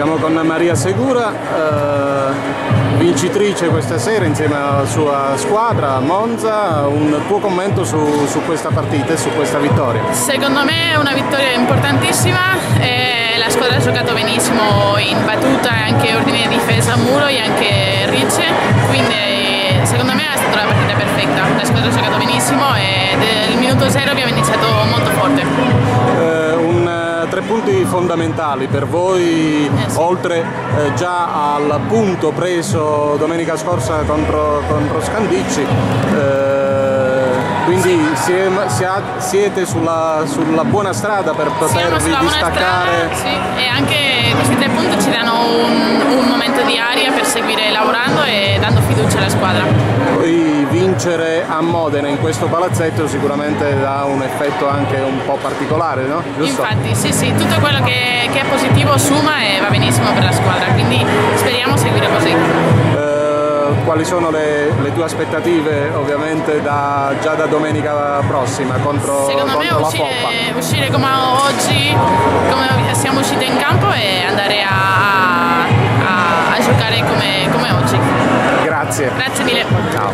Siamo con Maria Segura, eh, vincitrice questa sera insieme alla sua squadra Monza. Un tuo commento su, su, questa partita e su questa vittoria? Secondo me è una vittoria importantissima. Eh, la squadra ha giocato benissimo in battuta, anche ordine di difesa a muro e anche Ricce. Quindi secondo me è stata una partita perfetta. La squadra ha giocato benissimo e del minuto zero abbiamo iniziato molto fondamentali per voi, eh sì. oltre eh, già al punto preso domenica scorsa contro, contro Scandicci. Eh, quindi siete sulla, sulla, buona strada per potervi distaccare. Strada, sì. E anche questi tre punti ci danno un, un momento di aria per seguire lavorando e dando fiducia alla squadra. Poi vincere a Modena in questo palazzetto sicuramente dà un effetto anche un po' particolare, no? Giusto? Infatti, sì, sì, tutto quello che, che è positivo suma e va benissimo per la squadra, quindi speriamo seguire così. Eh, quali sono le, le, tue aspettative ovviamente da, già da domenica prossima contro, Secondo contro me uscire, la uscire, come oggi, come siamo usciti in campo e andare a, a, a giocare come, come oggi. Grazie. Grazie mille. Ciao.